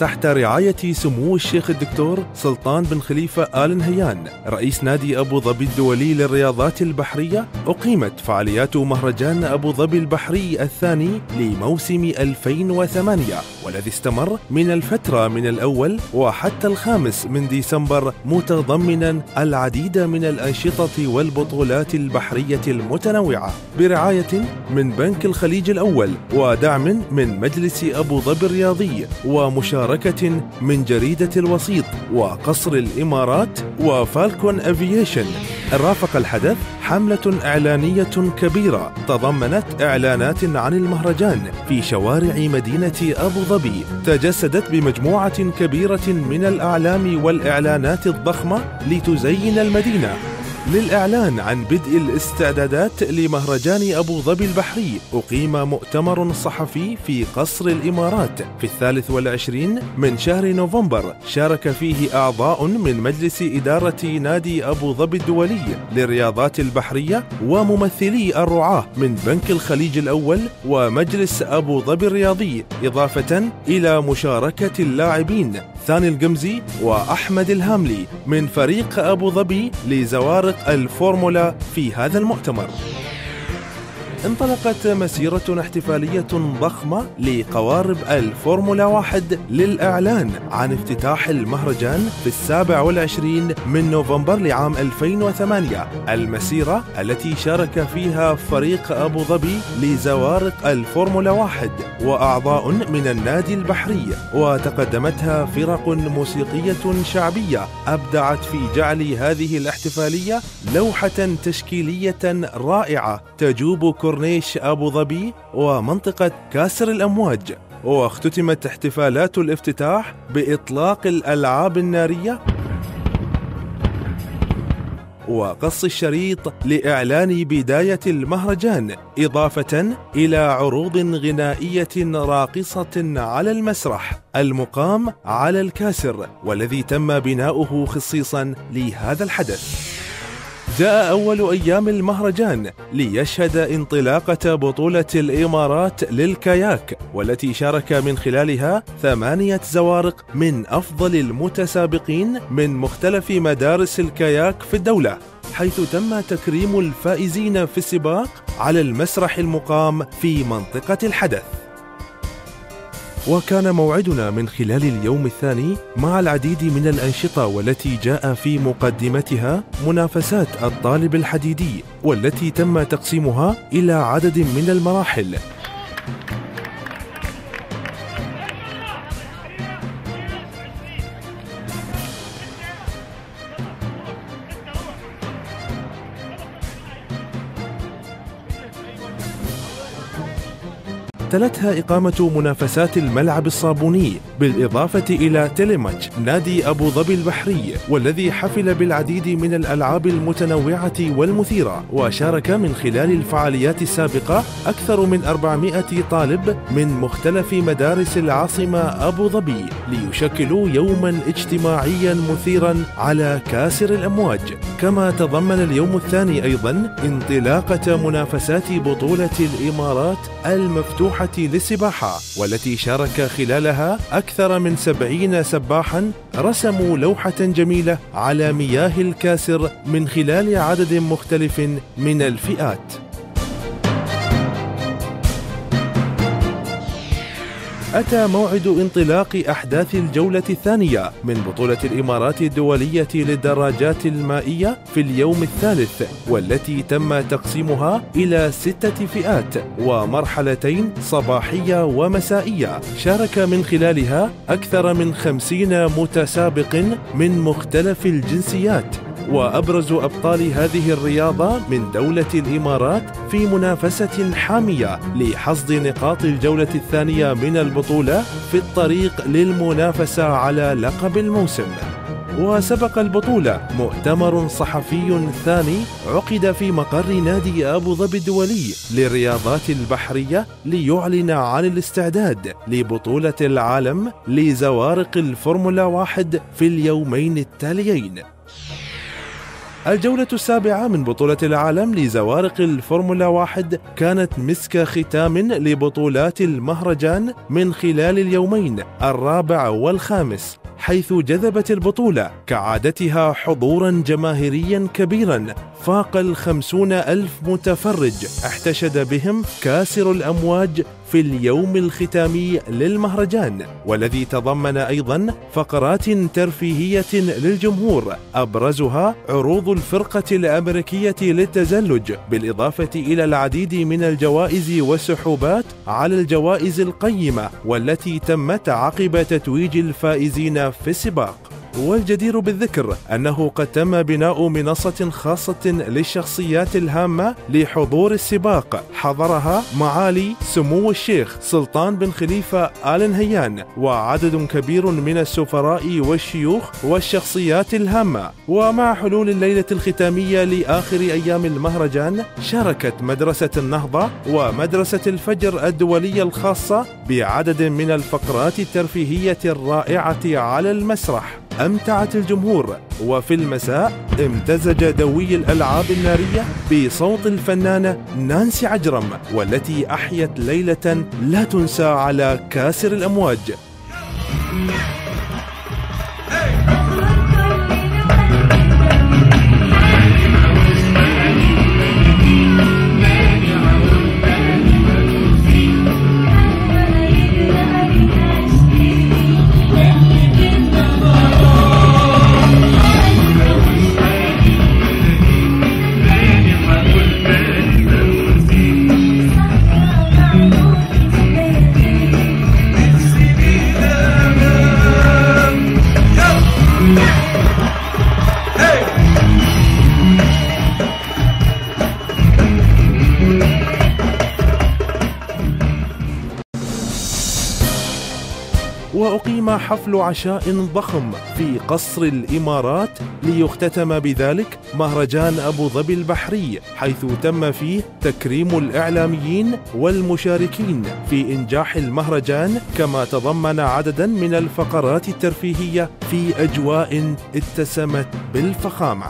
تحت رعاية سمو الشيخ الدكتور سلطان بن خليفة آل نهيان رئيس نادي أبو ظبي الدولي للرياضات البحرية أقيمت فعاليات مهرجان أبو ظبي البحري الثاني لموسم 2008 والذي استمر من الفترة من الأول وحتى الخامس من ديسمبر متضمنا العديد من الأنشطة والبطولات البحرية المتنوعة. برعاية من بنك الخليج الأول ودعم من مجلس أبو ظبي الرياضي ومشاركة من جريدة الوسيط وقصر الإمارات وفالكون أفييشن. رافق الحدث حملة إعلانية كبيرة تضمنت إعلانات عن المهرجان في شوارع مدينة أبو ظبي. تجسدت بمجموعة كبيرة من الأعلام والإعلانات الضخمة لتزين المدينة. للإعلان عن بدء الاستعدادات لمهرجان أبو ظبي البحري أقيم مؤتمر صحفي في قصر الإمارات في الثالث والعشرين من شهر نوفمبر. شارك فيه أعضاء من مجلس إدارة نادي أبو ظبي الدولي للرياضات البحرية وممثلي الرعاة من بنك الخليج الأول ومجلس أبو ظبي الرياضي إضافة إلى مشاركة اللاعبين. ثاني القمزي وأحمد الهاملي من فريق أبو ظبي لزوارق الفورمولا في هذا المؤتمر. انطلقت مسيرة احتفالية ضخمة لقوارب الفورمولا واحد للإعلان عن افتتاح المهرجان في السابع والعشرين من نوفمبر لعام 2008 المسيرة التي شارك فيها فريق أبو ظبي لزوارق الفورمولا واحد وأعضاء من النادي البحري وتقدمتها فرق موسيقية شعبية. أبدعت في جعل هذه الاحتفالية لوحة تشكيلية رائعة تجوب كورنيش أبو ظبي ومنطقة كاسر الأمواج واختتمت احتفالات الافتتاح بإطلاق الألعاب النارية وقص الشريط لإعلان بداية المهرجان إضافة إلى عروض غنائية راقصة على المسرح المقام على الكاسر والذي تم بناؤه خصيصا لهذا الحدث. جاء أول أيام المهرجان ليشهد انطلاقة بطولة الإمارات للكاياك والتي شارك من خلالها ثمانية زوارق من أفضل المتسابقين من مختلف مدارس الكاياك في الدولة حيث تم تكريم الفائزين في السباق على المسرح المقام في منطقة الحدث. وكان موعدنا من خلال اليوم الثاني مع العديد من الأنشطة والتي جاء في مقدمتها منافسات الطالب الحديدي والتي تم تقسيمها إلى عدد من المراحل. تلتها إقامة منافسات الملعب الصابوني بالإضافة إلى تيليماتش نادي أبو ظبي البحري والذي حفل بالعديد من الألعاب المتنوعة والمثيرة وشارك من خلال الفعاليات السابقة أكثر من 400 طالب من مختلف مدارس العاصمة أبو ظبي ليشكلوا يوما اجتماعيا مثيرا على كاسر الأمواج. كما تضمن اليوم الثاني أيضا انطلاقة منافسات بطولة الإمارات المفتوحة للسباحة والتي شارك خلالها أكثر من سبعين سباحا رسموا لوحة جميلة على مياه الكاسر من خلال عدد مختلف من الفئات. أتى موعد انطلاق أحداث الجولة الثانية من بطولة الإمارات الدولية للدراجات المائية في اليوم الثالث والتي تم تقسيمها إلى ستة فئات ومرحلتين صباحية ومسائية. شارك من خلالها أكثر من خمسين متسابق من مختلف الجنسيات. وأبرز أبطال هذه الرياضة من دولة الإمارات في منافسة حامية لحصد نقاط الجولة الثانية من البطولة في الطريق للمنافسة على لقب الموسم. وسبق البطولة مؤتمر صحفي ثاني عقد في مقر نادي أبو ظبي الدولي للرياضات البحرية ليعلن عن الاستعداد لبطولة العالم لزوارق الفورمولا واحد في اليومين التاليين. الجولة السابعة من بطولة العالم لزوارق الفورمولا واحد كانت مسك ختام لبطولات المهرجان من خلال اليومين الرابع والخامس حيث جذبت البطولة كعادتها حضورا جماهيريا كبيرا فاق الخمسون ألف متفرج احتشد بهم كاسر الأمواج في اليوم الختامي للمهرجان والذي تضمن أيضا فقرات ترفيهية للجمهور أبرزها عروض الفرقة الأمريكية للتزلج بالإضافة إلى العديد من الجوائز والسحوبات على الجوائز القيمة والتي تمت عقب تتويج الفائزين في السباق. والجدير بالذكر أنه قد تم بناء منصة خاصة للشخصيات الهامة لحضور السباق. حضرها معالي سمو الشيخ سلطان بن خليفة آل نهيان وعدد كبير من السفراء والشيوخ والشخصيات الهامة. ومع حلول الليلة الختامية لآخر أيام المهرجان شاركت مدرسة النهضة ومدرسة الفجر الدولية الخاصة بعدد من الفقرات الترفيهية الرائعة على المسرح. أمتعت الجمهور وفي المساء امتزج دوي الألعاب النارية بصوت الفنانة نانسي عجرم والتي أحيت ليلة لا تنسى على كاسر الأمواج. وأقيم حفل عشاء ضخم في قصر الإمارات ليختتم بذلك مهرجان أبو ظبي البحري حيث تم فيه تكريم الإعلاميين والمشاركين في إنجاح المهرجان كما تضمن عددا من الفقرات الترفيهية في أجواء اتسمت بالفخامة.